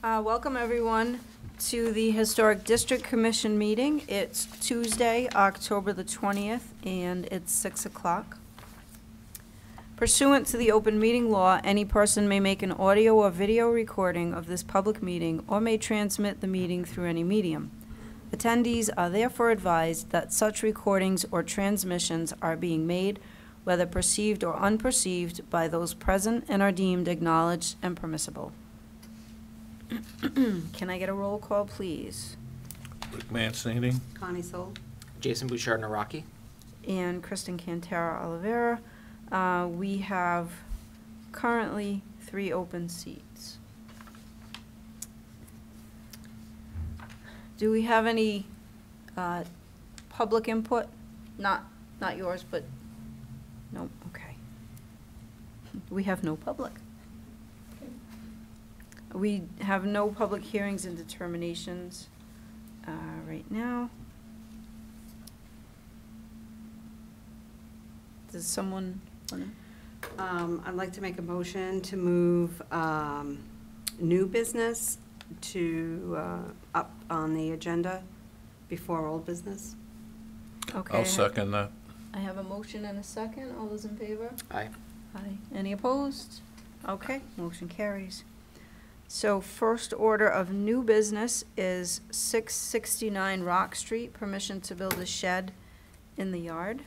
Uh, Welcome, everyone, to the Historic District Commission meeting. It's Tuesday, October the 20th, and it's 6 o'clock. Pursuant to the open meeting law, any person may make an audio or video recording of this public meeting or may transmit the meeting through any medium. Attendees are therefore advised that such recordings or transmissions are being made, whether perceived or unperceived, by those present and are deemed acknowledged and permissible. Can I get a roll call, please? Rick Mancini, Connie Sol. Jason Bouchard Naraki. And Kristen Cantara Olivera. Uh, We have currently three open seats. Do we have any uh, public input? Not, not yours, but, no, okay. We have no public. We have no public hearings and determinations uh, right now. Does someone want to? Um, I'd like to make a motion to move, um, new business to, uh, up on the agenda before old business. Okay. I I'll second that. I have a motion and a second. All those in favor? Aye. Aye. Any opposed? Okay, motion carries. So first order of new business is six sixty-nine Rock Street, permission to build a shed in the yard.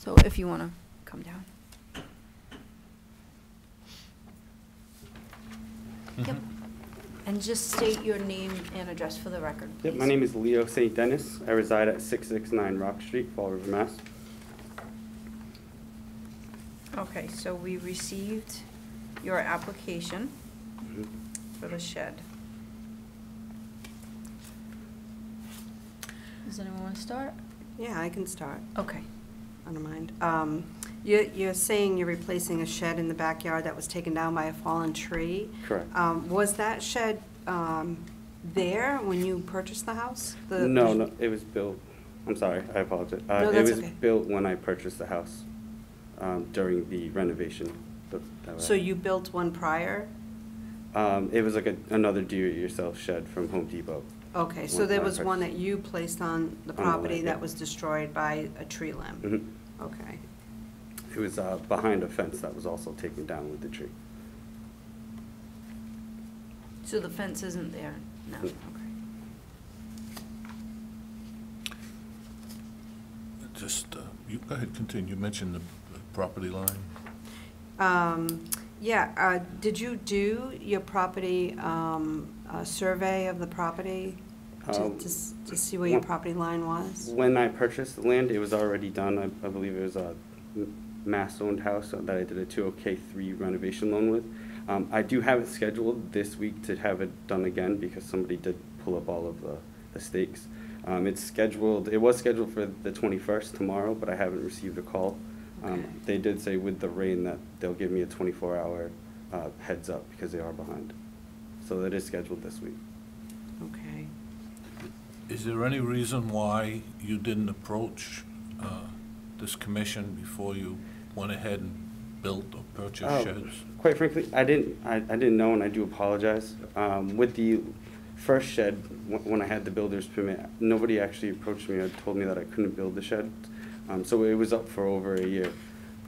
So if you wanna come down. Yep. And just state your name and address for the record, Yep, my please. name is Leo St. Dennis. I reside at 669 Rock Street, Fall River, Mass. Okay, so we received your application. For the shed. Does anyone want to start? Yeah, I can start. Okay. I don't mind. Um, you're, you're saying you're replacing a shed in the backyard that was taken down by a fallen tree. Correct. Um, was that shed, um, there when you purchased the house? The- No, no, it was built, I'm sorry, I apologize. Uh, No, that's It was okay. built when I purchased the house um, during the renovation. that- that I- So you built one prior? Um, It was like a- another do-it-yourself shed from Home Depot. Okay, so When there I was one that you placed on the On the property land, that yeah. was destroyed by a tree limb? Mhm. Okay. It was uh, behind a fence that was also taken down with the tree. So the fence isn't there now? Mm. Okay. Just, uh, you go ahead, continue. You mentioned the the property line. Um, yeah, uh, did you do your property, um, a survey of the property to, Um, to, s- to see where your property line was? When I purchased the land, it was already done. I I believe it was a mass-owned house that I did a 203K renovation loan with. Um, I do have it scheduled this week to have it done again because somebody did pull up all of the the stakes. Um, It's scheduled, it was scheduled for the 21st tomorrow, but I haven't received a call. Um, They did say with the rain that they'll give me a 24-hour heads up because they are behind. So it is scheduled this week. Okay. Is there any reason why you didn't approach uh, this commission before you went ahead and built or Oh, purchased sheds? Quite frankly, I didn't, I, I didn't know, and I do apologize. Um, with the first shed, wh- when I had the builder's permit, nobody actually approached me or told me that I couldn't build the shed. Um, so it was up for over a year.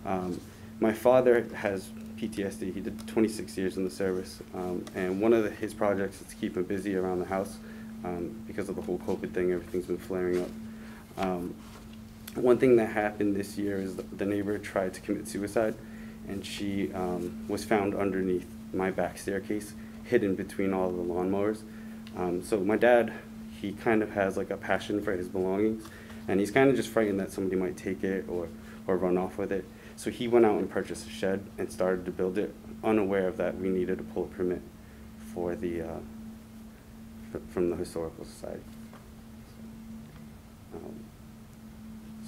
Um, my father has PTSD. He did 26 years in the service, um, and one of the, his projects is to keep him busy around the house um, because of the whole COVID thing. Everything's been flaring up. Um, one thing that happened this year is the, the neighbor tried to commit suicide, and she um, was found underneath my back staircase, hidden between all the lawnmowers. So my dad, he kind of has like a passion for his belongings, and he's kind of just frightened that somebody might take it or, or run off with it. So he went out and purchased a shed and started to build it, unaware of that we needed to pull a permit for the uh, from the historical society. Um,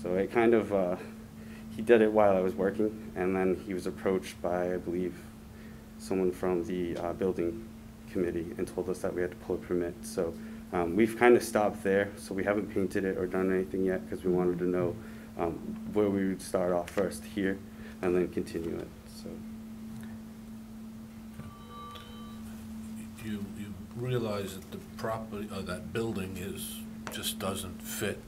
so it kind of, uh, he did it while I was working, and then he was approached by, I believe, someone from the uh, building committee and told us that we had to pull a permit. So um, we've kind of stopped there, so we haven't painted it or done anything yet because we wanted to know um, where we would start off first here and then continue it. So you, you realize that the property, or that building is, just doesn't fit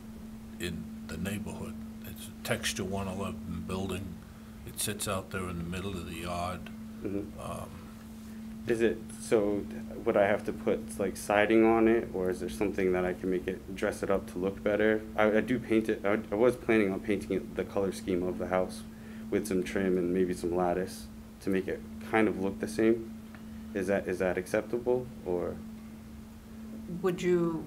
in the neighborhood. It's a texture one eleven building. It sits out there in the middle of the yard. Mhm. Um, Is it, so would I have to put like siding on it, or is there something that I can make it, dress it up to look better? I, I do paint it, I, I was planning on painting it the color scheme of the house with some trim and maybe some lattice to make it kind of look the same. Is that, is that acceptable, or? Would you,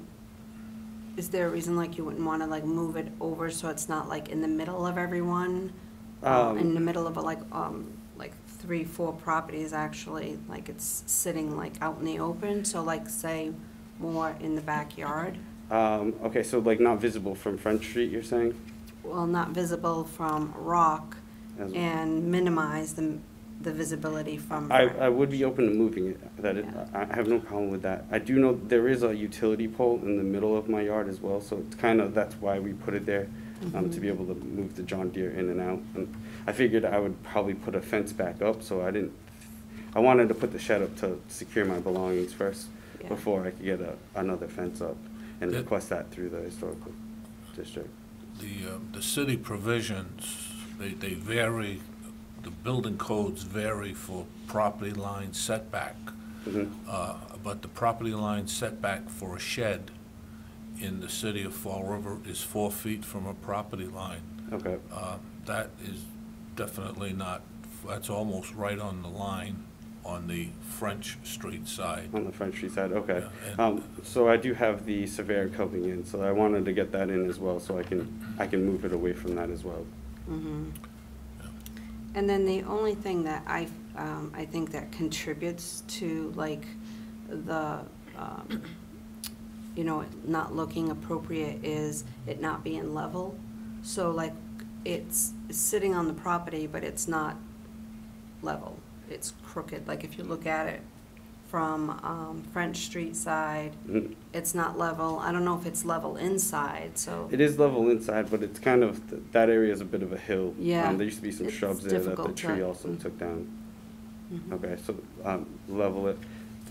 is there a reason like you wouldn't want to like move it over so it's not like in the middle of everyone? Uh, Um, In the middle of a, like, um, like three, four properties actually, like it's sitting like out in the open, so like say more in the backyard? Um, okay, so like not visible from Front Street, you're saying? Well, not visible from Rock As- and minimize the, the visibility from. I, I would be open to moving it, that, it- I I have no problem with that. I do know there is a utility pole in the middle of my yard as well, so it's kind of, that's why we put it there, um, to be able to move the John Deere in and out. And I figured I would probably put a fence back up, so I didn't, I wanted to put the shed up to secure my belongings first, Yeah. before I could get a, another fence up and That- request that through the historical district. The, uh, the city provisions, they, they vary, the building codes vary for property line setback. Mhm. Uh, But the property line setback for a shed in the city of Fall River is four feet from a property line. Okay, Uh, That is definitely not, that's almost right on the line on the French Street side. on the French Street side, okay. Yeah, and- Um, so I do have the Severe coming in, so I wanted to get that in as well, so I can, I can move it away from that as well. Mhm. And then the only thing that I, um, I think that contributes to like the, um, you know, it not looking appropriate is it not being level. So like, it's sitting on the property, but it's not level. It's crooked, like if you look at it from, um, French Street side, Mhm. it's not level. I don't know if it's level inside, so. It is level inside, but it's kind of, that area is a bit of a hill. Yeah, Um, There used to be some it's shrubs there that the difficult tree to- also mm. took down. Mhm. Okay, so, um, level it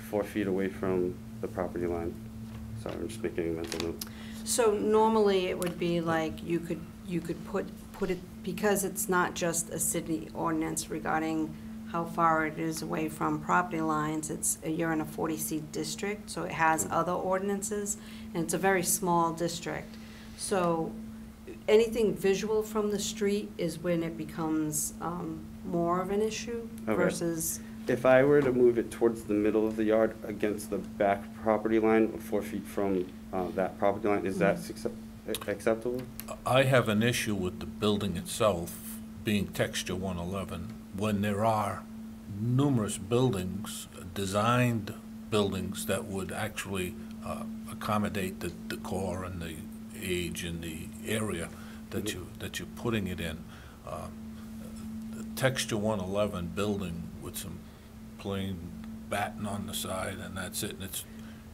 four feet away from the property line. Sorry, I'm just making a mental note. So normally it would be like you could, you could put, put it, because it's not just a city ordinance regarding how far it is away from property lines, it's, you're in a forty C district, so it has other ordinances, and it's a very small district. So anything visual from the street is when it becomes, um, more of an issue Okay. versus, If I were to move it towards the middle of the yard against the back property line, four feet from, uh, that property line, is that Mm-hmm. Accept- acceptable? I have an issue with the building itself being texture 111 when there are numerous buildings, designed buildings that would actually uh, accommodate the decor and the age and the area that you, that you're putting it in. Uh, Texture 111 building with some plain batten on the side and that's it, and it's,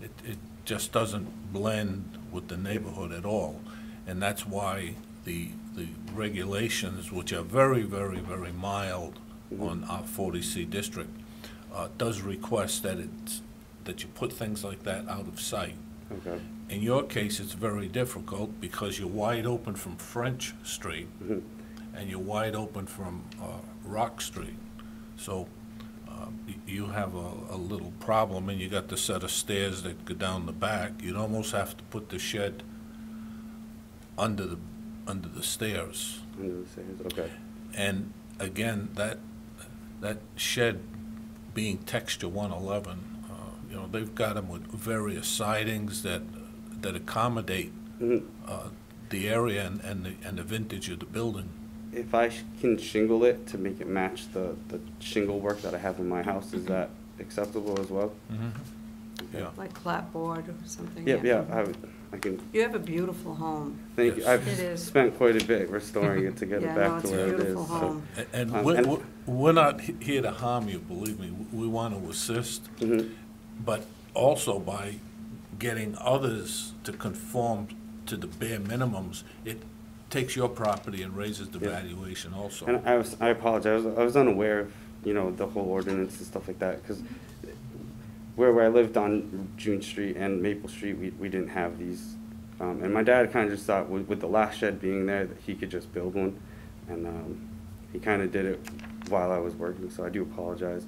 it, it just doesn't blend with the neighborhood at all. And that's why the, the regulations, which are very, very, very mild on our 40C district, uh, does request that it's, that you put things like that out of sight. Okay. In your case, it's very difficult because you're wide open from French Street Mhm. and you're wide open from uh, Rock Street. So you have a, a little problem, and you got the set of stairs that go down the back. You'd almost have to put the shed under the, under the stairs. Under the stairs, okay. And again, that, that shed being texture 111, uh, you know, they've got them with various sidings that, that accommodate Mhm. uh, the area and, and the, and the vintage of the building. If I sh- can shingle it to make it match the, the shingle work that I have in my house, is that acceptable as well? Yeah. like clapboard or something. Yeah, yeah, I would, I can, You have a beautiful home. thank you. Yes. I've It is. spent quite a bit restoring it to get Yeah, it no, back to it's a where it is. beautiful so- home. A- And Um, we're, and- we're- we're not he- here to harm you, believe me. We want to assist, Mhm. but also by getting others to conform to the bare minimums, it takes your property and raises the Yeah. valuation also. And I was, I apologize, I was- I was unaware of, you know, the whole ordinance and stuff like that, because where, where I lived on June Street and Maple Street, we, we didn't have these. Um, and my dad kind of just thought with, with the last shed being there that he could just build one. And, um, he kind of did it while I was working, so I do apologize.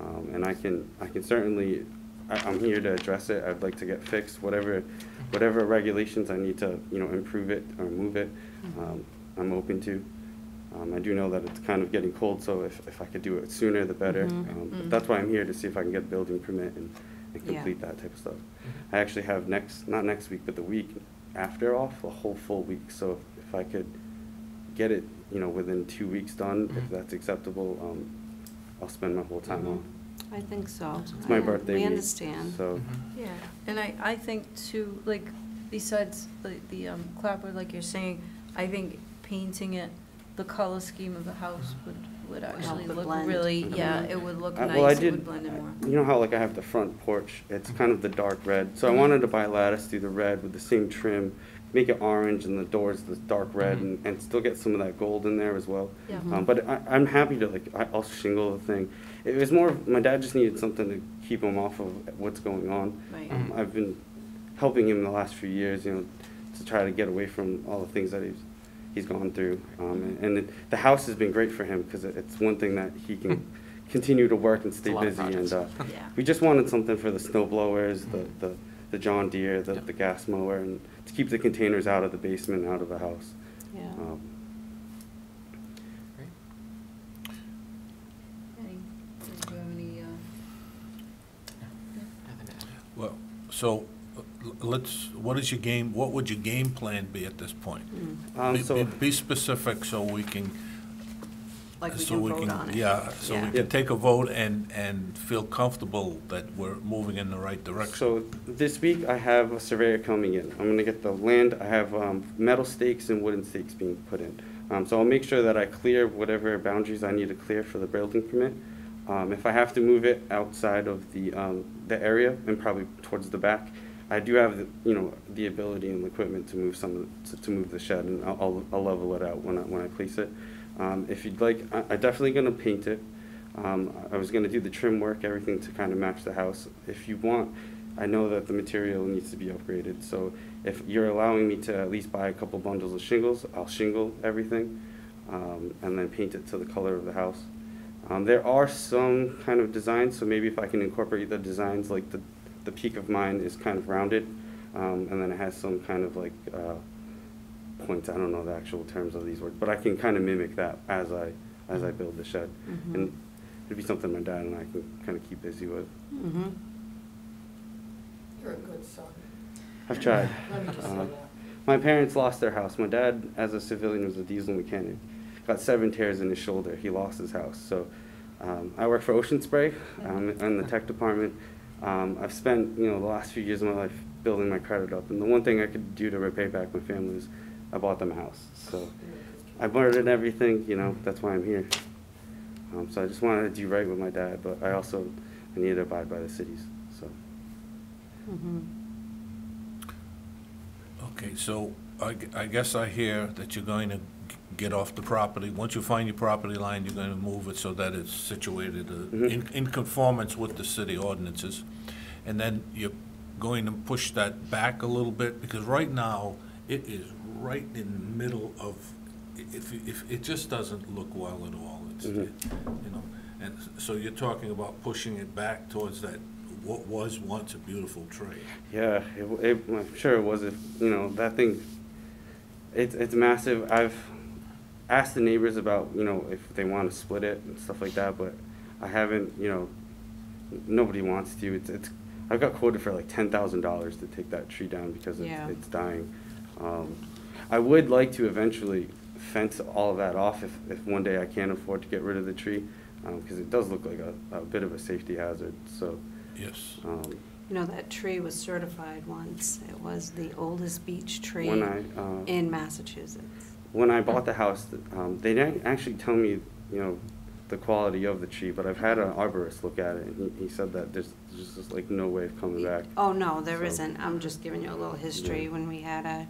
Um, and I can, I can certainly, I, I'm here to address it. I'd like to get fixed, whatever, whatever regulations I need to, you know, improve it or move it, um, I'm open to. Um, I do know that it's kind of getting cold, so if, if I could do it sooner, the better. Mhm. Um, but Mhm. That's why I'm here, to see if I can get a building permit and, and Yeah. complete that type of stuff. I actually have next, not next week, but the week after off, a whole full week, so if I could get it, you know, within two weeks done, if Mhm. that's acceptable, um, I'll spend my whole time Mhm. off. I think so. It's my I- birthday We week, understand. So, Mhm. Yeah, and I, I think too, like, besides the, the um, clapboard, like you're saying, I think painting it, the color scheme of the house would, would actually help look blend. really, yeah, it would look I- well, I nice, it did- would blend in more. You know how like I have the front porch, it's kind of the dark red, so I wanted to buy lattice through the red with the same trim, make it orange and the doors the dark red Mhm. and, and still get some of that gold in there as well. Yeah. Mhm. Um, but I, I'm happy to like, I, I'll shingle the thing. It was more, of- my dad just needed something to keep him off of what's going on. Right. Um, I've been helping him the last few years, you know, to try to get away from all the things that he's, he's gone through. Um, and, and it, the house has been great for him because it, it's one thing that he can continue to work and stay a lot of busy. And uh. Yeah. we just wanted something for the snow blowers, the, Mhm. the, the John Deere, the, Yep. the gas mower, and to keep the containers out of the basement, out of the house. Yeah. Um, Any, did you have any, uh? Nothing. Well, so, l- let's, what is your game, what would your game plan be at this point? Mm. Um, Be- so, be- Be specific so we can. Like we so can vote can- on it. Yeah, so we Yeah. can take a vote and, and feel comfortable that we're moving in the right direction. so this week I have a surveyor coming in. I'm gonna get the land, I have, um, metal stakes and wooden stakes being put in. Um, so I'll make sure that I clear whatever boundaries I need to clear for the building permit. Um, if I have to move it outside of the, um, the area and probably towards the back, I do have, the you know, the ability and the equipment to move some, the- to, to move the shed and I'll, I'll, level it out when I, when I place it. Um, if you'd like, I, I definitely gonna paint it. Um, I I was gonna do the trim work, everything to kind of match the house. If you want, I know that the material needs to be upgraded, so if you're allowing me to at least buy a couple bundles of shingles, I'll shingle everything, um, and then paint it to the color of the house. Um, there are some kind of designs, so maybe if I can incorporate the designs, like the, the peak of mine is kind of rounded, um, and then it has some kind of like, uh, points, I don't know the actual terms of these words, but I can kind of mimic that as I, as I build the shed. Mhm. And it'd be something my dad and I can kind of keep busy with. Mm -hmm. You're a good son. I've tried. Let me just say Uh, that. My parents lost their house. My dad, as a civilian, was a diesel mechanic. Got seven tears in his shoulder. He lost his house. So um, I work for Ocean Spray um, in the tech department. Um, I've spent you know the last few years of my life building my credit up, and the one thing I could do to repay back my family is I bought them a house. So I've learned everything. You know that's why I'm here. Um, so I just wanted to do right with my dad, but I also I needed to abide by the cities. So Mhm. Okay, so I, I guess I hear that you're going to g- get off the property. Once you find your property line, you're going to move it so that it's situated uh, Mhm. in, in conformance with the city ordinances. And then you're going to push that back a little bit, because right now, it is right in the middle of, if, if, it just doesn't look well at all. It's, Mhm. you know, and so you're talking about pushing it back towards that, what was once a beautiful tree. Yeah, it, it, I'm sure it was. If you know that thing, it's it's massive. I've asked the neighbors about you know if they want to split it and stuff like that, but I haven't. You know, nobody wants to. It's it's. I got quoted for like ten thousand dollars to take that tree down because it's, Yeah. it's dying. Um, I would like to eventually fence all of that off if, if one day I can't afford to get rid of the tree, because it does look like a, a bit of a safety hazard. So. Yes. Um, You know, that tree was certified once. It was the oldest beech tree when I uh, in Massachusetts. When I bought the house, um, they didn't actually tell me, you know, the quality of the tree, but I've had an arborist look at it, and he, he said that there's, there's just like no way of coming back. Oh, no, there So- isn't. I'm just giving you a little history Yeah. when we had a,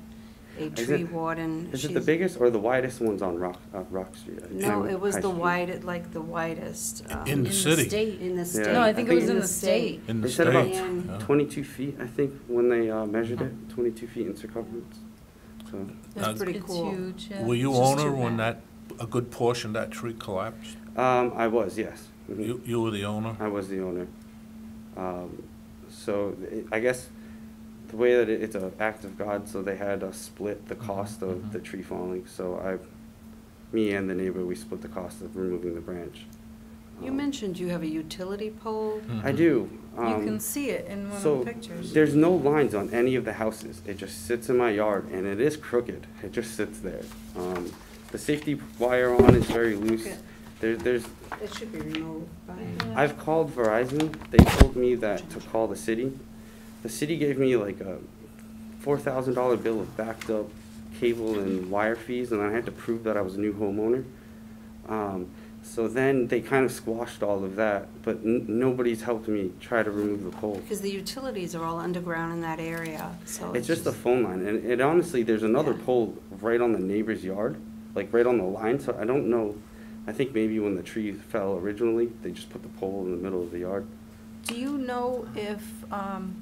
a Is tree it- warden. Is it the She's- biggest or the widest ones on Rock, uh, Rock Street? I No, think? it was High the Street. wide, like the widest. um, In the city. state. In the Yeah. state. No, I think it was in the state. state. In the They said about States. Yeah. Twenty-two feet, I think, when they, uh, measured it, twenty-two feet in circumference, so. That's pretty It's cool. huge, yeah. Were you It's just owner too when bad. that, a good portion of that tree collapsed? Um, I was, yes. Mhm. You, you were the owner? I was the owner. Um, so it- I guess the way that it, it's an act of God, so they had us split the cost of mhm. the tree falling. So I, me and the neighbor, we split the cost of removing the branch. You Um, mentioned you have a utility pole. I Mhm. do. You um, can see it in one of So the pictures. there's no lines on any of the houses. It just sits in my yard and it is crooked. It just sits there. Um, the safety wire on is very loose. Okay. There, there's, It should be removed by. I've called Verizon. They told me that to call the city. The city gave me like a four thousand dollar bill of backed up cable and wire fees, and I had to prove that I was a new homeowner. Um, so then they kind of squashed all of that, but n- nobody's helped me try to remove the pole. Because the utilities are all underground in that area, so. It's just a phone line, and it honestly, there's another Yeah. pole right on the neighbor's yard, like right on the line, so I don't know. I think maybe when the tree fell originally, they just put the pole in the middle of the yard. Do you know if, um,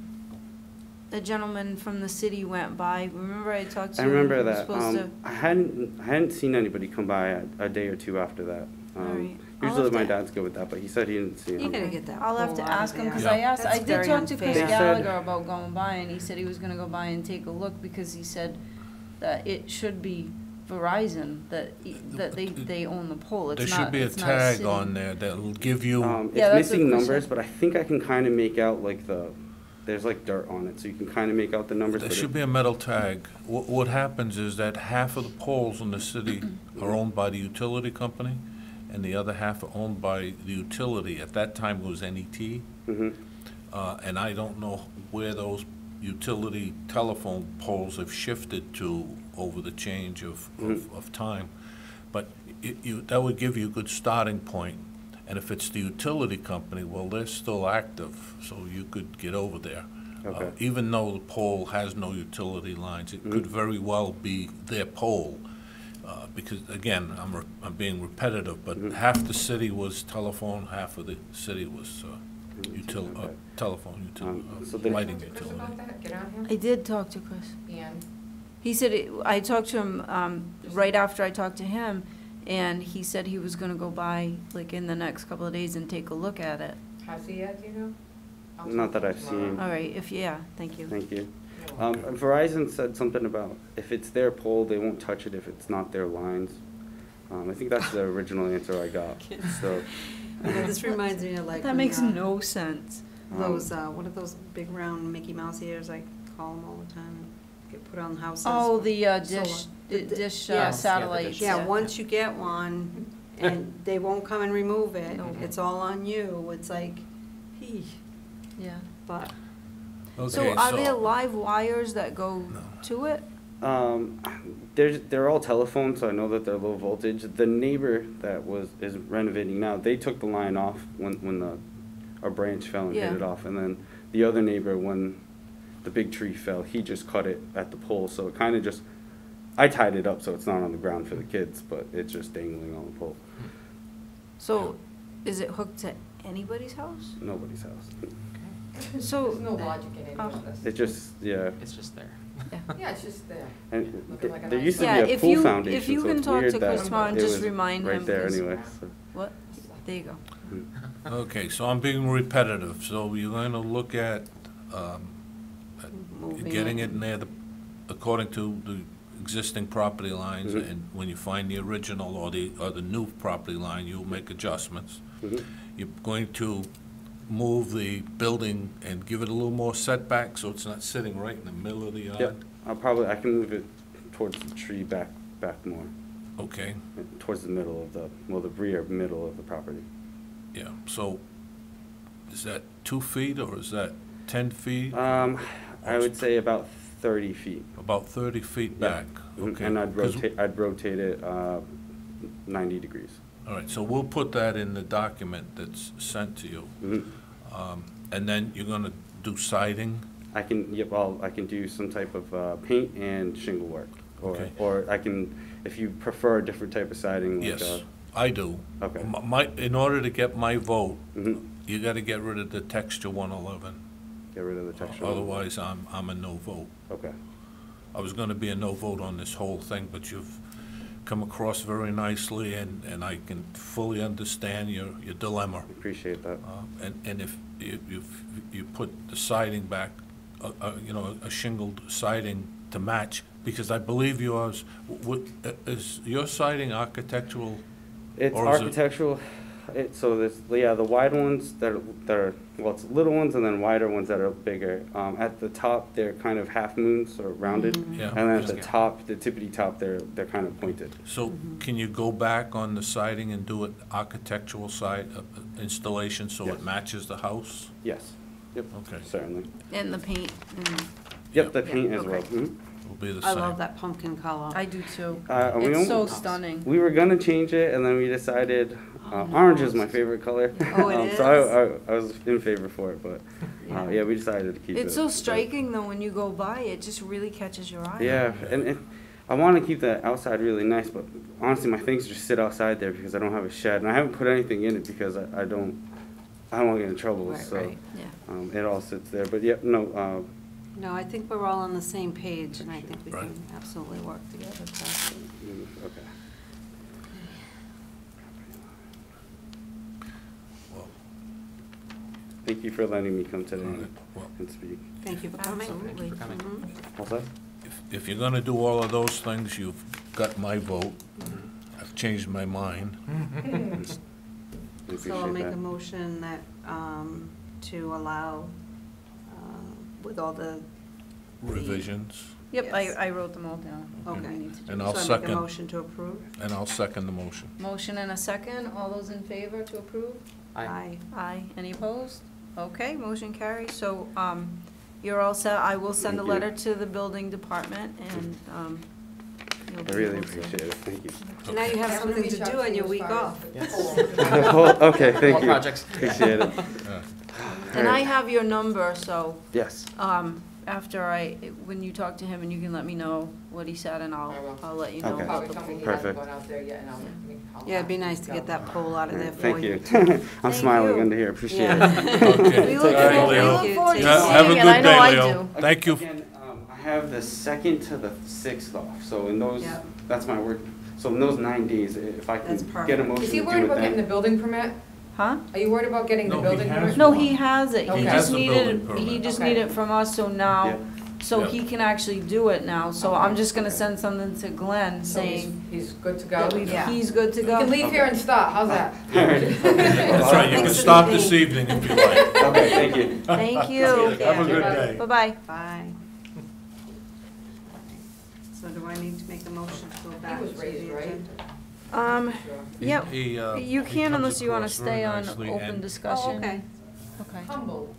the gentleman from the city went by? Remember I talked to him. I remember that. Um, I hadn't, I hadn't seen anybody come by a, a day or two after that. Um, Alright. Usually my dad's good with that, but he said he didn't see You him. gotta get that I'll have to ask him, cause Yeah. I asked, I That's did very talk to Chris They said- Gallagher about going by, and he said he was gonna go by and take a look, because he said that it should be Verizon, that, e- that they, they own the pole, There it's should not, be a it's not a tag city. on there that'll give you, Um, Yeah, it's that's what missing Chris numbers, said. but I think I can kind of make out like the, there's like dirt on it, so you can kind of make out the numbers. there but should it- be a metal tag. What, what happens is that half of the poles in the city are owned by the utility company, and the other half are owned by the utility. At that time, it was NET. Mhm. Uh, and I don't know where those utility telephone poles have shifted to over the change of, of, of time. But it, you, that would give you a good starting point. And if it's the utility company, well, they're still active, so you could get over there. Uh, Okay. Even though the pole has no utility lines, it could Mhm. very well be their pole. Uh, because, again, I'm, re- I'm being repetitive, but Mhm. half the city was telephone, half of the city was, uh, Mhm. util, uh, telephone, util, Um, so uh, the- lighting Talk Chris utility. about that, get on him, I did talk to Chris. and He said, it- I talked to him, um, right after I talked to him, and he said he was gonna go by, like, in the next couple of days and take a look at it. has he yet, do you know? I'll Not talk that to him I've tomorrow. seen. All right, if, yeah, thank you. Thank you. You're Um. Verizon said something about if it's their pole, they won't touch it if it's not their lines. Um, I think that's the original answer I got, so. You know, this reminds me of like. That makes uh, no sense. Those, uh, what are those big round Mickey Mouse ears, I call them all the time, get put on houses. Oh, the, uh, dish, The di- di- dish uh. Yeah, the satellites. dish. Yeah, once you get one, and they won't come and remove it, No. it's all on you, it's like, hee, Yeah. but. So Okay, are there live wires that go to it? Um, they're, they're all telephones, so I know that they're low voltage. The neighbor that was, is renovating now, they took the line off when, when the, a branch fell and hit Yeah. it off. And then the other neighbor, when the big tree fell, he just cut it at the pole, so it kinda just, I tied it up so it's not on the ground for the kids, but it's just dangling on the pole. So is it hooked to anybody's house? Nobody's house. So. There's no logic in any of this. It just, yeah. It's just there. Yeah, it's just there. And Looking th- like a there nice used to Yeah, be a if pool you- if foundation, you so can it's talk weird to that Chris tomorrow and it just was remind him, Right there 'cause- anyway, so. What? There you go. Okay, so I'm being repetitive, so you're gonna look at, um, Moving getting it. it near the, according to the existing property lines, Mhm. and when you find the original or the, or the new property line, you'll make adjustments. Mhm. You're going to move the building and give it a little more setback, so it's not sitting right in the middle of the Yep, yard? I'll probably, I can move it towards the tree back, back more, Okay, towards the middle of the, well, the rear middle of the property. yeah, so is that two feet, or is that ten feet? Um, I would say about thirty feet. About thirty feet Yeah. back? Mhm, Okay. And I'd 'cause- rotate, I'd rotate it, uh, ninety degrees. All right, so we'll put that in the document that's sent to you. Mhm. Um, And then you're gonna do siding I can, yep, I'll, I can do some type of, uh, paint and shingle work. Or, Okay. or I can, if you prefer a different type of siding, like, Yes, uh, I do. Okay. M- My, in order to get my vote, mhm, you gotta get rid of the texture one eleven. get rid of the texture. Otherwise, I'm, I'm a no vote. Okay, I was gonna be a no vote on this whole thing, but you've come across very nicely, and, and I can fully understand your, your dilemma. appreciate that. Uh, And, and if you, you, you put the siding back, uh, uh, you know, a shingled siding to match, because I believe yours, would, is your siding architectural? It's is it- architectural, it, so there's, yeah, the wide ones that are, that are, well, it's little ones and then wider ones that are bigger. Um, at the top, they're kind of half moons or rounded. Yeah. And then at the top, the tippity top, they're, they're kind of pointed. So can you go back on the siding and do it architectural side uh, installation so Yes. it matches the house? Yes, yep, Okay, certainly. And the paint, and Yep, the Yeah, paint as well. okay. mhm. Will be the I same. love that pumpkin color. I do too. Uh, we It's so almost- stunning. We were gonna change it and then we decided, uh, orange is my favorite color. Oh, it Um, is? So I, I, I was in favor for it, but, uh, yeah, we decided to keep it. It's so but- striking though, when you go by, it just really catches your eye. Yeah, and, and I want to keep the outside really nice, but honestly, my things just sit outside there because I don't have a shed, and I haven't put anything in it because I, I don't, I don't want to get in trouble. Right, so right. Yeah. um, it all sits there. But yep, no, uh, No, I think we're all on the same page, and I think we Right. can absolutely work together. so. okay. Well, Thank you for letting me come today and, well, and speak. Thank you for coming. Absolutely. coming. Mhm. All set? If, if you're gonna do all of those things, you've got my vote. I've changed my mind. I So I'll appreciate make a that. motion that, um, to allow, uh, with all the, Revisions, Yep, I, Yes. I wrote them all down. what we Okay. need to do. and I'll so I make a second, motion to approve? and I'll second the motion. Motion and a second, all those in favor to approve? Aye. Aye. Any opposed? Okay, motion carries, so, um, you're all set, I will send a Thank you. letter to the building department, and, um, you'll I be really able to- appreciate it. Thank you. So now you have something to do on your week off. the Yes. okay, thank More you. projects. Appreciate it. And I have your number, so, Yes. um, after I, when you talk to him, and you can let me know what he said, and I I'll, will. I'll let you know Okay. about Probably the coming, pool. he hasn't Perfect. gone out there yet, and I'll, I'll. Yeah, it'd be nice to get that pole out of there Alright, for Thank you. you. I'm Thank smiling you. under here. Appreciate Yeah. it. Okay. We look All right, forward, we Leo. look forward to Yeah, have a seeing it, good I know day, I Leo. do. Thank you. Again, um, I have the second to the sixth off, so in those, Yeah. that's my work. So in those nine days, if I can perfect. get a motion Is to he do worried it about getting the then. building permit? Huh? Are you worried about getting the No, he building has permit? No, he has it, Okay. he He just the needed, building he permit. just Okay. needed it from us, so now, so Yeah. he can actually do it now, so I'm just gonna send something to Glenn So he's, saying he's good to go? that we, Yeah. he's good to You go. can leave here and stop, how's that? That's right, you can stop this evening if you like. Okay, thank you. Thank you. Have a good day. Bye-bye. Bye. So do I need to make a motion to go He back to was the raised, right? agenda? Um, Sure. He- Yep. he, uh, you he can comes unless you wanna across very stay on nicely, open and- discussion. Oh, okay. Okay. Humble.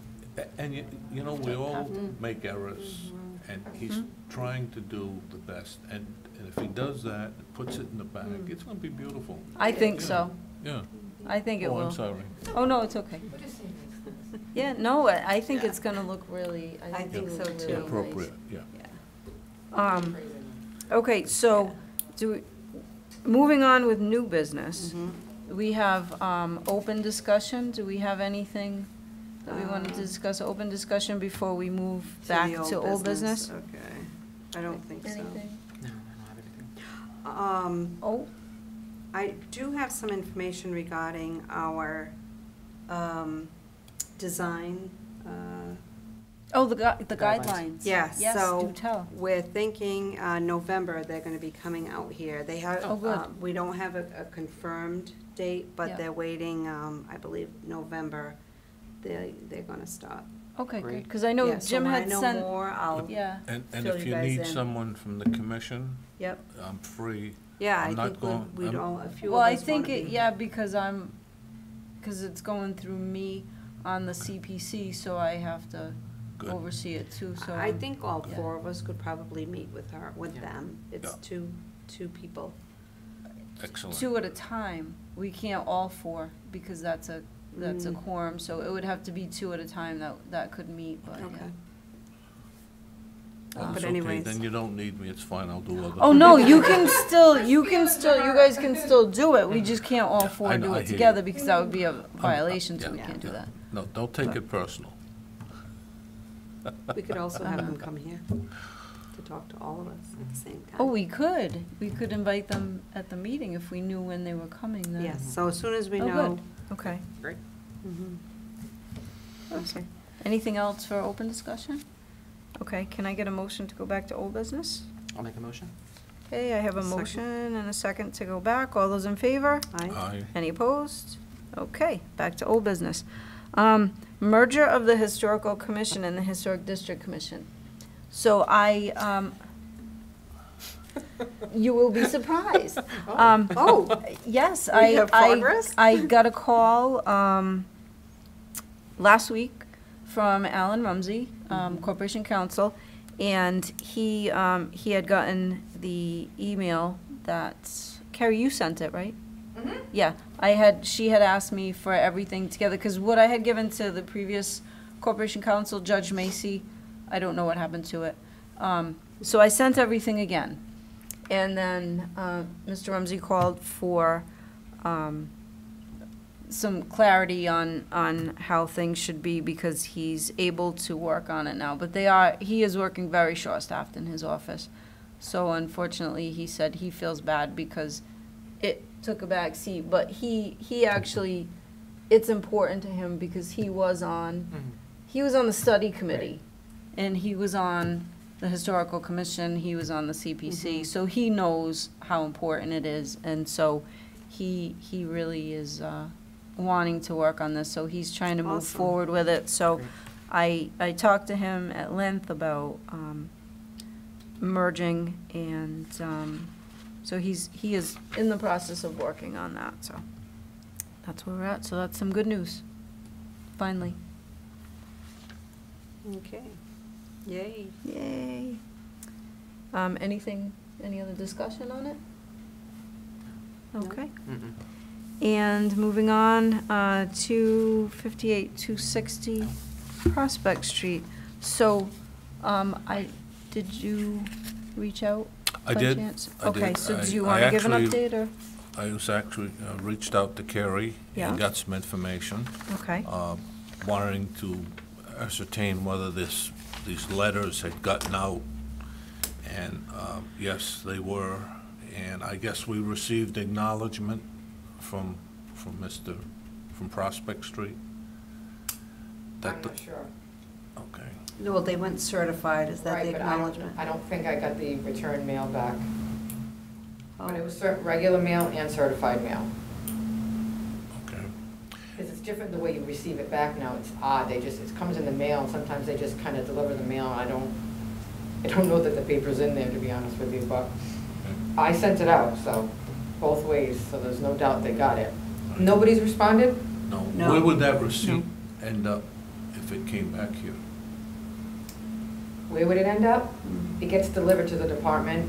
And you, you know, we all Mm. make errors, and he's Mhm. trying to do the best. And, and if he does that, puts it in the bag, Mm. it's gonna be beautiful. I think so, Yeah. I think it Oh, I'm will. sorry. Oh, no, it's okay. Just saying these. Yeah, no, I I think it's gonna look really, I I think think it'll so look too. really nice. Appropriate, yeah. Um, Crazy, man. okay, so, do, we- moving on with new business, Mhm. we have, um, open discussion, do we have anything that we wanted to Um, discuss, open discussion before we move To back the to old business? Okay, I don't think so. Anything? No, I don't have anything. Um, Oh, I do have some information regarding our, um, design, uh, oh, the gui- the Guidelines. guidelines. Yes, Yes, so- do tell. We're thinking uh, November, they're going to be coming out here. They have, Oh, good. uh, we don't have a a confirmed date, Yeah. but they're waiting, um, I believe, November, they, they're going to start. Okay, good, Great. because I know Yeah, so Jim when I had know sent, more, I'll, yeah, And, and Fill if you you guys need in. someone from the commission, yep. I'm free. yeah, I'm I not think we'd- going- we'd I'm- all, a few of Well, I us want think to it, be. yeah, because I'm, because it's going through me on the CPC, so I have to Good. oversee it too, so. I think all Yeah. four of us could probably meet with her, with Yeah. them. It's Yeah. two, two people. Excellent. Two at a time. We can't all four, because that's a, that's a Mm. quorum, so it would have to be two at a time that, that could meet, but Okay. yeah. That's But okay, anyways. then you don't need me, it's fine, I'll do other. Oh, no, you can still, you can still, you guys can still do it, we just can't all four know, do I it you. together, because that would be a violation, so we yeah, can't do that. No, don't take it personal. We could also have them come here to talk to all of us at the same time. Oh, we could, we could invite them at the meeting if we knew when they were coming then. Yes, so as soon as we Oh, know. good. Okay. Great. Mhm. Okay. Anything else for open discussion? Okay, can I get a motion to go back to old business? I'll make a motion. Okay, I have a Second. motion and a second to go back. All those in favor? Aye. Aye. Any opposed? Okay, back to old business. Um, merger of the Historical Commission and the Historic District Commission. So I, um, you will be surprised. Um, Oh, Yes, We I, have I, progress? I got a call, um, last week from Alan Rumsey, um, Mm-hmm. Corporation Counsel, and he, um, he had gotten the email that, Carrie, you sent it, right? Mhm. Yeah, I had, she had asked me for everything together, because what I had given to the previous Corporation Counsel, Judge Macy, I don't know what happened to it. Um, so I sent everything again. And then, uh, Mr. Rumsey called for, um, some clarity on, on how things should be, because he's able to work on it now. But they are, he is working very short-staffed in his office. So unfortunately, he said he feels bad because it took a back seat, but he, he actually, it's important to him because he was on, he was on the study committee, and he was on the historical commission, he was on the CPC, so he knows how important it is, and so he, he really is, uh, wanting to work on this, so he's trying to move Awesome. forward with it, so. I, I talked to him at length about, um, merging, and, um, so he's, he is in the process of working on that, so that's where we're at, so that's some good news, finally. okay. Yay. Yay. Um, anything, any other discussion on it? Okay. Mm-mm. And moving on, uh, to fifty-eight, two sixty Prospect Street. So, um, I, did you reach out I by did, chance? I Okay, did. so I- do you I wanna give an actually- update, or? I was actually, uh, reached out to Carrie Yeah. and got some information, Okay, uh, wanting to ascertain whether this, these letters had gotten out. And, uh, yes, they were, and I guess we received acknowledgement from, from Mr., from Prospect Street. That I'm the- not sure. Okay. No, they went certified, is that Right, the but I don't- acknowledgement? I don't think I got the return mail back. But it was cer- regular mail and certified mail. Okay. Because it's different the way you receive it back now. It's odd. They just, it comes in the mail and sometimes they just kind of deliver the mail. I don't, I don't know that the paper's in there, to be honest with you, but I sent it out, so, both ways, so there's no doubt they got it. Nobody's responded? No, No. where would that receipt end up if it came back here? Where would it end up? It gets delivered to the department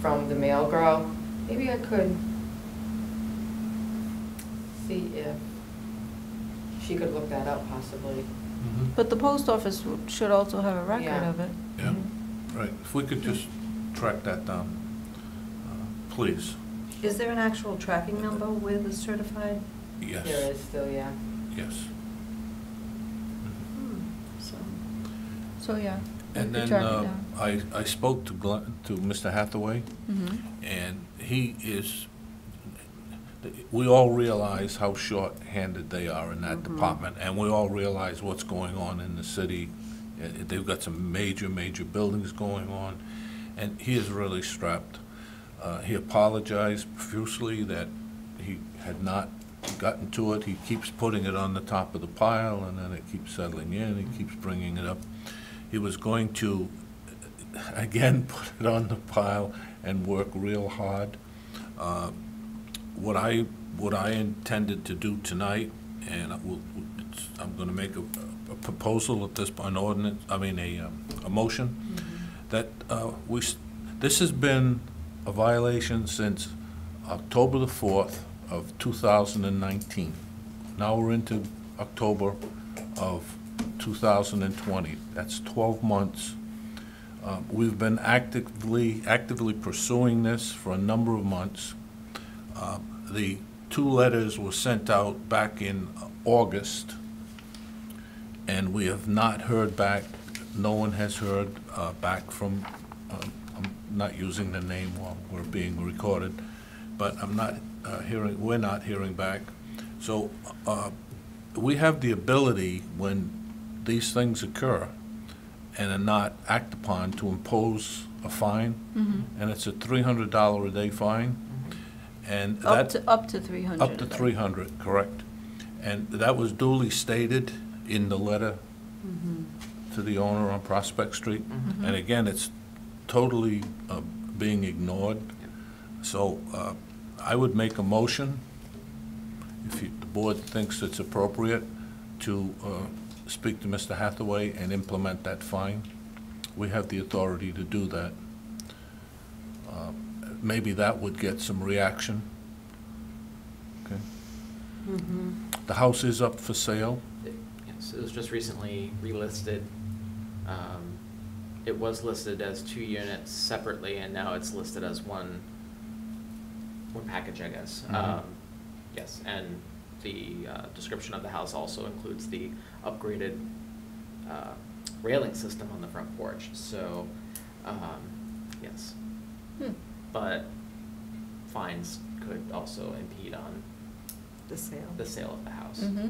from the mail girl. Maybe I could see if she could look that up possibly. but the post office should also have a record Yeah. of it. Yeah, right. If we could just track that down, uh, please. Is there an actual tracking number with a certified? Yes, There is still, yeah. yes. Hmm, So, So, yeah. And then uh. I, I spoke to Glenn, to Mr. Hathaway, Mhm. and he is, we all realize how short-handed they are in that Mhm. department, and we all realize what's going on in the city. Uh, They've got some major, major buildings going on, and he is really strapped. Uh, He apologized profusely that he had not gotten to it. He keeps putting it on the top of the pile, and then it keeps settling in, he keeps bringing it up. He was going to, uh, again, put it on the pile and work real hard. Uh, What I, what I intended to do tonight, and I will, it's- I'm gonna make a, a proposal at this, an ordinance, I mean, a, um, a motion, that, uh, we, this has been a violation since October the fourth of two thousand and nineteen. Now we're into October of two thousand and twenty. That's twelve months Uh, We've been actively, actively pursuing this for a number of months. Uh, The two letters were sent out back in August, and we have not heard back, no one has heard uh, back from, um, I'm not using the name while we're being recorded, but I'm not uh, hearing, we're not hearing back. So uh, we have the ability, when these things occur and are not acted upon, to impose a fine, and it's a $300 a day fine, and that... Up to, up to three hundred. Up to 300, correct. And that was duly stated in the letter to the owner on Prospect Street. And again, it's totally uh, being ignored. So uh, I would make a motion, if you- the board thinks it's appropriate, to uh, speak to Mr. Hathaway and implement that fine. We have the authority to do that. Uh, Maybe that would get some reaction. Okay. The house is up for sale. Yes, it was just recently relisted. Um, It was listed as two units separately, and now it's listed as one, one package, I guess. Mhm. Um, Yes, and the uh, description of the house also includes the upgraded uh, railing system on the front porch, so, um, yes. Hmm. But fines could also impede on The sale. the sale of the house. Mm-hmm.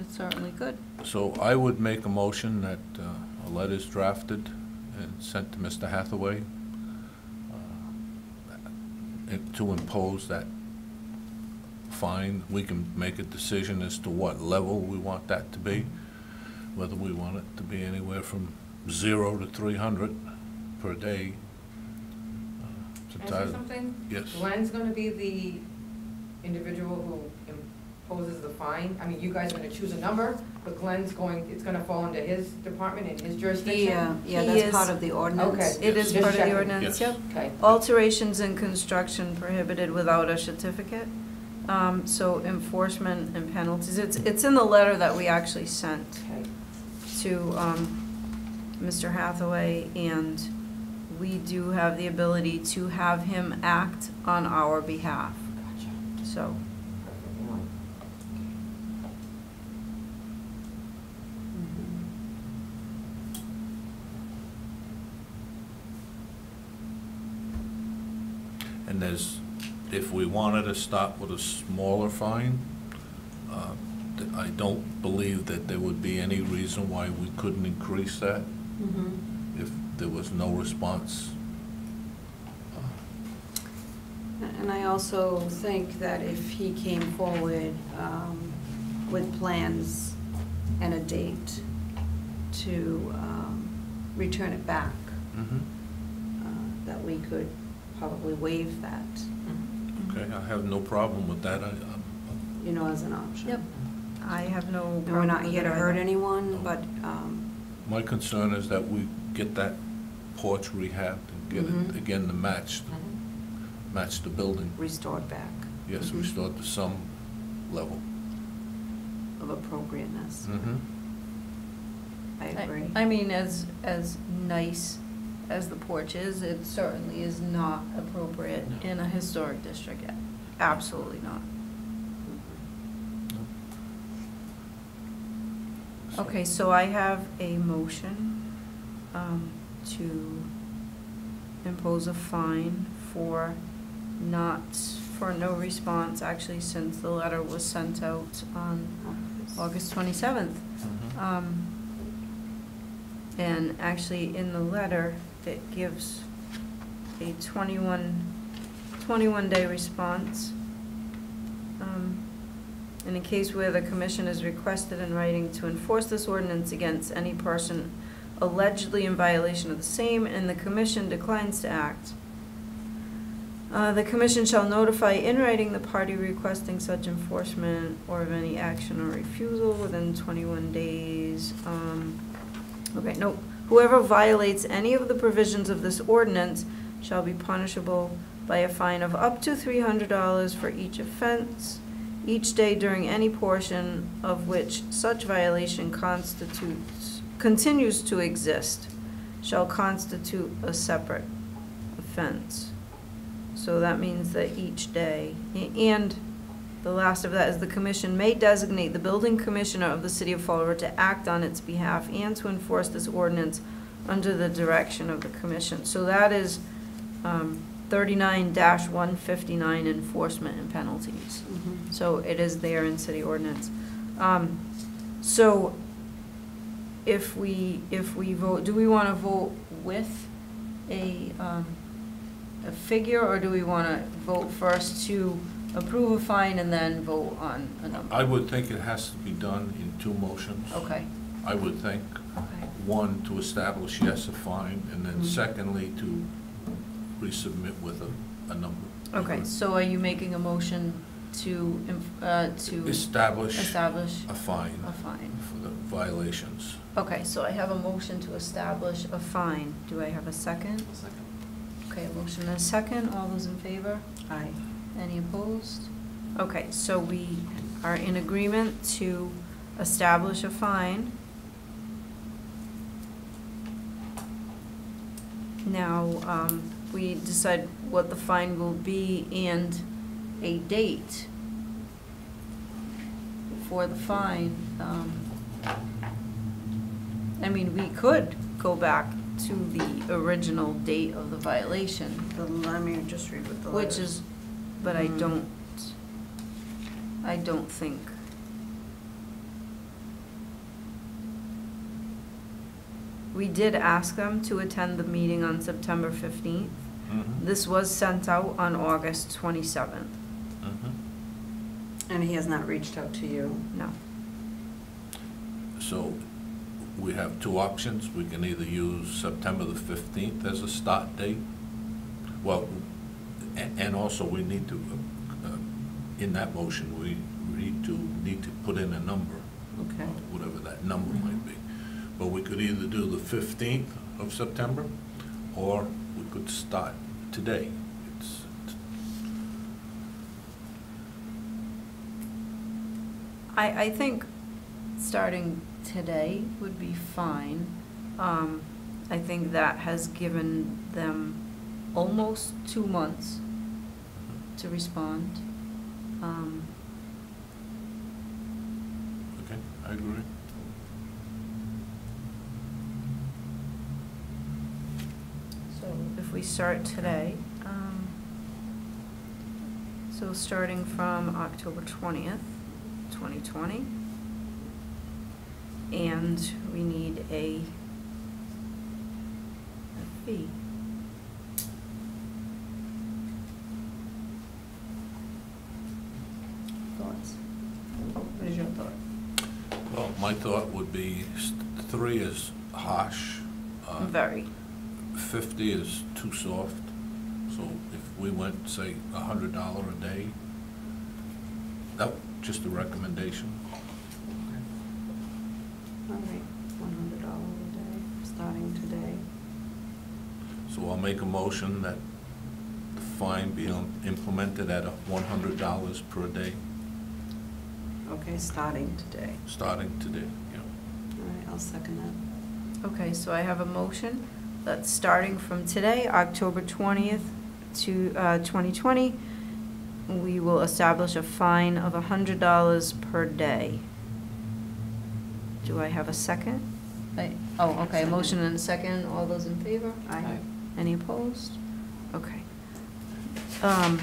It certainly could. So I would make a motion that uh, a letter is drafted and sent to Mr. Hathaway uh, to impose that fine. We can make a decision as to what level we want that to be, whether we want it to be anywhere from zero to 300 per day. Uh, it's Can I say entirely- something? Yes. Glenn's gonna be the individual who imposes the fine. I mean, you guys are gonna choose a number, but Glenn's going, it's gonna fall under his department and his jurisdiction? Yeah, yeah, He that's is- part of the ordinance. Okay. It is Just part of the ordinance, Yes. yep. Okay. Alterations in construction prohibited without a certificate. Um, so enforcement and penalties, it's, it's in the letter that we actually sent Okay. to, um, Mr. Hathaway, and we do have the ability to have him act on our behalf, Gotcha. so. And there's, if we wanted to stop with a smaller fine, uh, th- I don't believe that there would be any reason why we couldn't increase that Mhm. if there was no response. And I also think that if he came forward um, with plans and a date to um, return it back, Mhm. uh, that we could probably waive that, Okay, I have no problem with that. I- I'm- you know, as an option. Yep. I have no And problem we're not here to hurt either. anyone, but, um, My concern is that we get that porch rehabbed and get it, Mhm. again, to match, Mhm. match the building. restored back. Yes, Mhm. restored to some level. Of appropriateness. Mhm. I agree. I mean, as, as nice as the porch is, it certainly is not appropriate No. in a historic district. Absolutely not. So- Okay, so I have a motion um, to impose a fine for not, for no response, actually, since the letter was sent out on August 27th. Mhm. Um, And actually, in the letter, it gives a 21, 21-day response. Um, In a case where the commission is requested in writing to enforce this ordinance against any person allegedly in violation of the same, and the commission declines to act, uh, the commission shall notify in writing the party requesting such enforcement or of any action or refusal within twenty-one days. Um, okay, no, whoever violates any of the provisions of this ordinance shall be punishable by a fine of up to three hundred dollars for each offense, each day during any portion of which such violation constitutes, continues to exist, shall constitute a separate offense. So that means that each day, and the last of that is the commission may designate the building commissioner of the city of Fall River to act on its behalf and to enforce this ordinance under the direction of the commission. So that is um, thirty-nine one fifty-nine enforcement and penalties. Mhm. So it is there in city ordinance. Um, So if we, if we vote, do we want to vote with a, um, a figure, or do we want to vote first to approve a fine and then vote on a number? I would think it has to be done in two motions. Okay, I would think, okay. one, to establish, yes, a fine, and then Mhm. secondly, to resubmit with a, a number. Okay, so are you making a motion to, inf- uh, to Establish establish a fine a fine? for the violations. Okay, so I have a motion to establish a fine. Do I have a second? Second. Okay, a motion and a second. All those in favor? Aye. Any opposed? Okay, so we are in agreement to establish a fine. Now, um, we decide what the fine will be and a date for the fine. Um, I mean, we could go back to the original date of the violation. The, let me just read what the Which letters- is, but I don't, I don't think. We did ask them to attend the meeting on September fifteenth. Mhm. This was sent out on August twenty-seventh. Mhm. And he has not reached out to you? No. So we have two options. We can either use September the 15th as a start date. Well, and also we need to, uh, uh, in that motion, we need to, need to put in a number. Okay. uh, Whatever that number might be. But we could either do the 15th of September, or we could start today. It's, I, I think starting today would be fine. Um, I think that has given them almost two months to respond. Um, okay, I agree. So if we start today, um, so starting from October twentieth, twenty twenty. And we need a, a fee. Thoughts? What is your thought? Well, my thought would be three is harsh. uh, Very. 50 is too soft. So if we went, say, a $100 a day, that, just a recommendation. All right, one hundred dollars a day, starting today. So I'll make a motion that the fine be um, implemented at $100 per day, Okay, starting today. starting today, yeah. All right, I'll second that. Okay, so I have a motion that starting from today, October 20th to uh, 2020, we will establish a fine of $100 per day. Do I have a second? I- Oh, okay, a motion and a second. All those in favor? Aye. Any opposed? Okay. Um,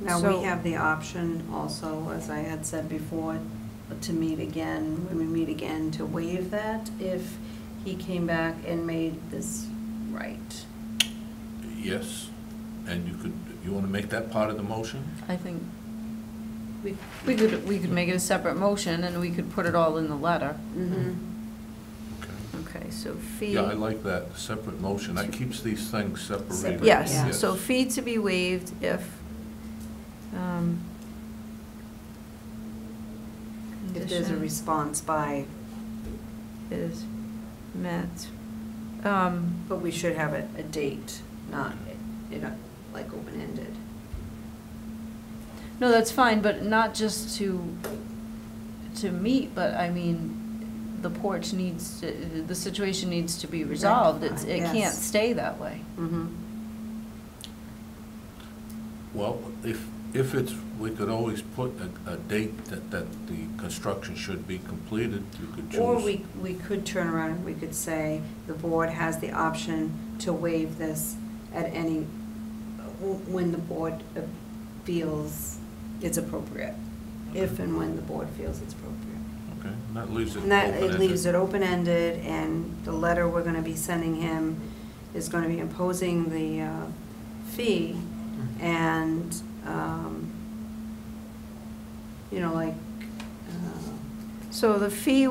Now, So- we have the option also, as I had said before, to meet again, when we meet again, to waive that if he came back and made this right. Yes, and you could, you want to make that part of the motion? I think we we could, we could make it a separate motion, and we could put it all in the letter. Mm-hmm. Okay. Okay, so fee. Yeah, I like that, separate motion. That keeps these things separated. Separate, Yes, Yeah. so fee to be waived if, um. If there's a condition response by, Is met. Um, but we should have a, a date, not, you know, like open-ended. no, that's fine, but not just to, to meet, but I mean, the porch needs, to- the situation needs to be resolved. It's, it can't Yes. stay that way. Mm-hmm. Well, if, if it's, we could always put a, a date that, that the construction should be completed, you could choose. Or we, we could turn around and we could say, the board has the option to waive this at any, when the board uh, feels it's appropriate. If and when the board feels it's appropriate. Okay, that leaves it And that, it open-ended. leaves it open-ended, and the letter we're gonna be sending him is gonna be imposing the uh, fee, and, um, you know, like, uh, So the fee,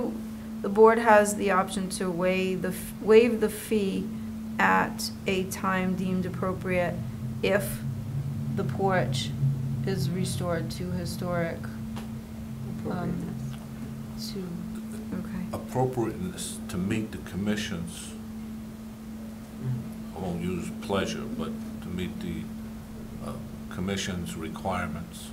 the board has the option to waive the, f- waive the fee at a time deemed appropriate if the porch is restored to historic, appropriateness. to, okay. Appropriateness to meet the commission's, I won't use pleasure, but to meet the uh, commission's requirements.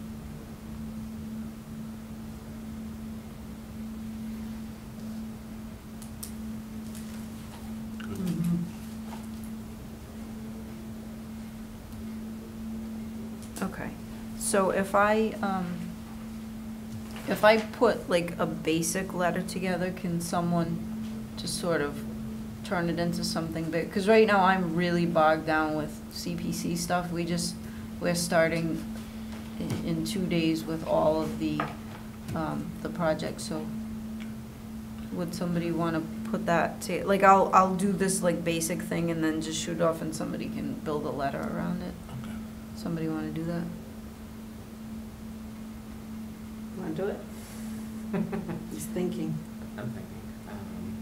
Good. Mhm. Okay, so if I, um, if I put like a basic letter together, can someone just sort of turn it into something big? Because right now I'm really bogged down with CPC stuff. We just, we're starting in, two days with all of the, um, the projects, so would somebody want to put that to, like, I'll, I'll do this like basic thing and then just shoot off and somebody can build a letter around it? Okay. Somebody want to do that? Wanna do it? He's thinking. I'm thinking. um,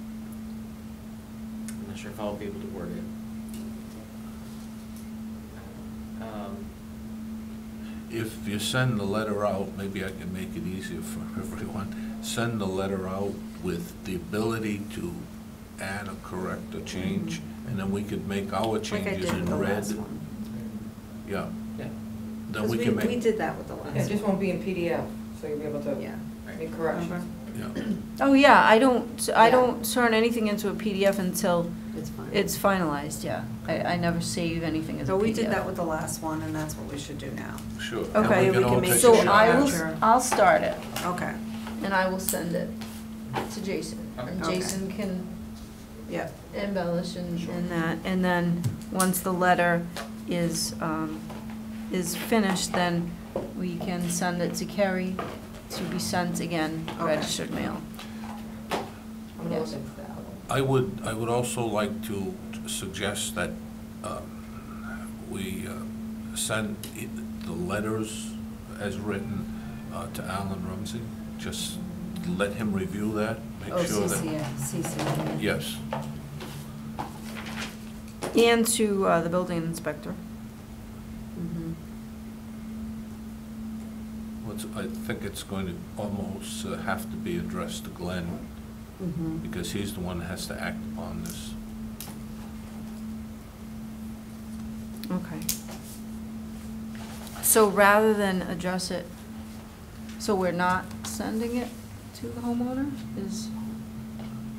I'm not sure if I'll be able to word it. Um, If you send the letter out, maybe I can make it easier for everyone. Send the letter out with the ability to add or correct or change, and then we could make our Like I changes did with the in red. last one. Yeah, Yeah, then 'Cause we can We make, did that with the last one. Yeah, it just won't be in PDF, so you'll be able to Yeah. make corrections. Remember? yeah. Oh, yeah, I don't, I Yeah. don't turn anything into a PDF until It's fine. it's finalized, yeah. I, I never save anything as a So PDF. we did that with the last one, and that's what we should do now. Sure. And Okay, we can all make take a So sure shot. I will, Sure. I'll start it, Okay, and I will send it to Jason. And Okay. Jason can yep. embellish and, and that, and then, once the letter is, um, is finished, then we can send it to Kerry to be sent again, Okay. registered mail. I'm gonna Yes. look into that. I would, I would also like to suggest that um, we uh, send i- the letters as written uh, to Alan Rumsey. Just let him review that, Oh, make sure that. Oh, CC, CC. Yes, And to, uh, the building inspector. Mhm. Well, it's- I think it's going to almost uh, have to be addressed to Glenn, Mhm. because he's the one that has to act upon this. Okay. So rather than address it, so we're not sending it to the homeowner is,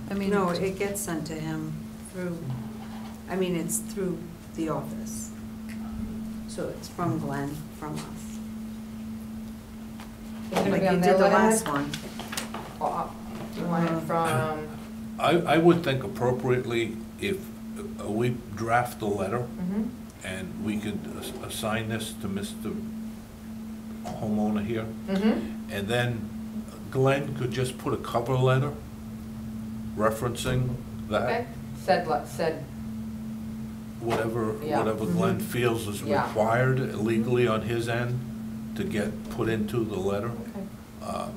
I mean. No, it gets sent to him through, I mean, it's through the office. So it's from Glenn, from us. It's gonna Like be you on did the last letterhead? one. Or, You want it from, I, I would think appropriately if uh, we draft the letter mhm. and we could as- assign this to Mr. homeowner here, Mhm. and then Glenn could just put a cover letter referencing Okay, that, said, le- said, whatever, Yeah. whatever Glenn Mhm. feels is Yeah. required legally on his end to get put into the letter, okay. uh,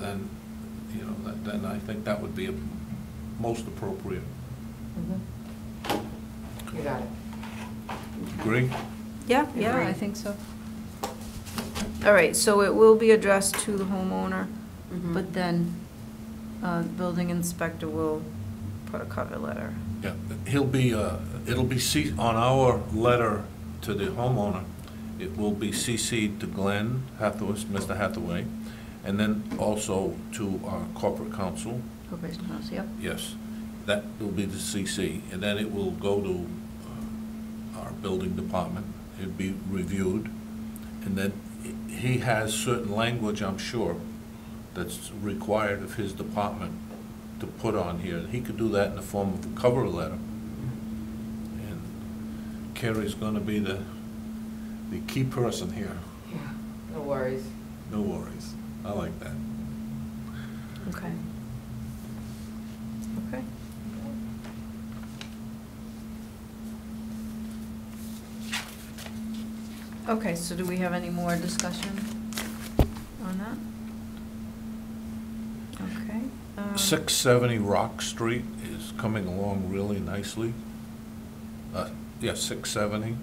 then, you know, that- then I think that would be most appropriate. Mhm. You got it. Agree? Yeah, yeah, I Agree. think so. All right, so it will be addressed to the homeowner, Mhm. but then, uh, building inspector will put a cover letter. Yeah, he'll be, uh, it'll be C, on our letter to the homeowner, it will be CC'd to Glenn Hathaway, Mr. Hathaway, and then also to our corporate counsel, Corporation House, yep. Yes, that will be the CC, and then it will go to uh, our building department. it'll be reviewed, and then he has certain language, I'm sure, that's required of his department to put on here. He could do that in the form of a cover letter. And Carrie's gonna be the, the key person here. Yeah, no worries. No worries. I like that. Okay. Okay. Okay, so do we have any more discussion um, 670 Rock Street is coming along really nicely. Uh, Yeah, 670.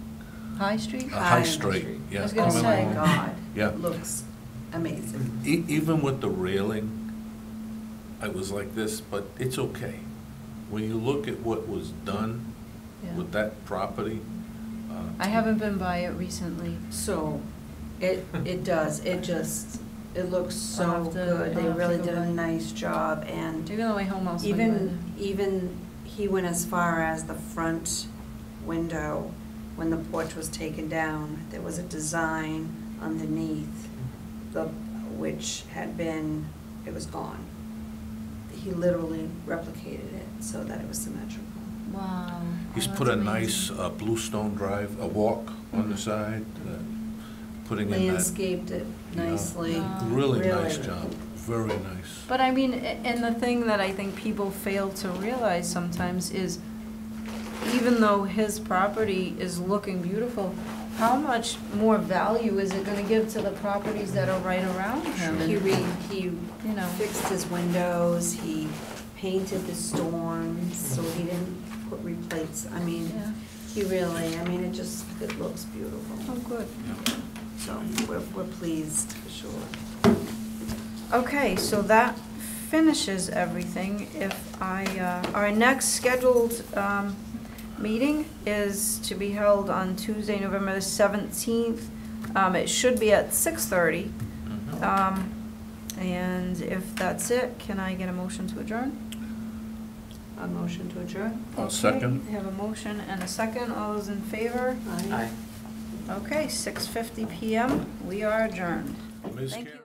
High Street? Uh, High High Street, Street. yeah. I was gonna coming say. Oh along. God. Yeah. It looks amazing. E- Even with the railing, I was like this, but it's okay. When you look at what was done Yeah. with that property. uh, I haven't been by it recently. So, it, it does, it just, it looks so I'll have to- good. They I'll have to really go did a nice job and Even though my home house. might even, even, he went as far as the front window, when the porch was taken down, there was a design underneath the, which had been, it was gone. He literally replicated it so that it was symmetrical. Wow. He's Oh, put a that's nice amazing. uh, bluestone drive, a walk on the Mhm. side, uh, putting in that. Landscaped it nicely. Wow. Really nice Really. job, very nice. But I mean, a- and the thing that I think people fail to realize sometimes is even though his property is looking beautiful, how much more value is it gonna give to the properties that are right around him? He And, re, he You know. fixed his windows, he painted the storms, so he didn't put replates, I mean, Yeah. he really, I mean, it just, it looks beautiful. Oh, beautiful. good. So we're, we're pleased, for sure. Okay, so that finishes everything. If I, uh, our next scheduled um, meeting is to be held on Tuesday, November the 17th. Um, It should be at 6:30. Mhm. Um, And if that's it, can I get a motion to adjourn? A motion to adjourn? I'll Okay, second. I have a motion and a second. All those in favor? Aye. Okay, 6:50 PM. We are adjourned. Ms. Thank Carey?